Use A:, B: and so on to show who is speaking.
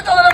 A: Look at the